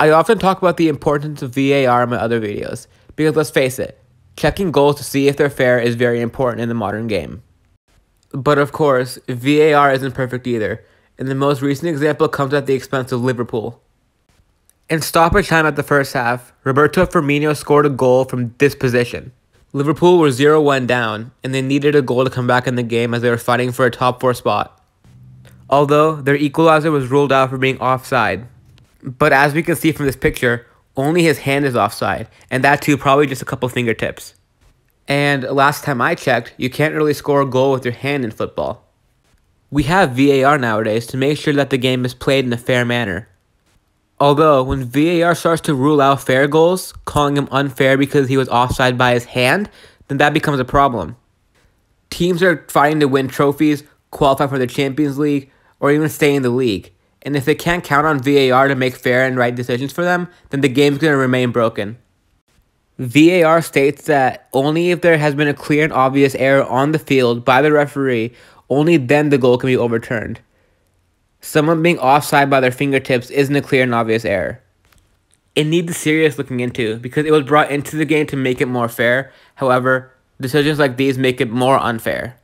I often talk about the importance of VAR in my other videos, because let's face it, checking goals to see if they're fair is very important in the modern game. But of course, VAR isn't perfect either, and the most recent example comes at the expense of Liverpool. In stoppage time at the first half, Roberto Firmino scored a goal from this position. Liverpool were 0 1 down, and they needed a goal to come back in the game as they were fighting for a top 4 spot. Although, their equalizer was ruled out for being offside. But as we can see from this picture, only his hand is offside, and that too probably just a couple fingertips. And last time I checked, you can't really score a goal with your hand in football. We have VAR nowadays to make sure that the game is played in a fair manner. Although, when VAR starts to rule out fair goals, calling him unfair because he was offside by his hand, then that becomes a problem. Teams are fighting to win trophies, qualify for the Champions League, or even stay in the league. And if they can't count on VAR to make fair and right decisions for them, then the game's going to remain broken. VAR states that only if there has been a clear and obvious error on the field by the referee, only then the goal can be overturned. Someone being offside by their fingertips isn't a clear and obvious error. It needs serious looking into because it was brought into the game to make it more fair. However, decisions like these make it more unfair.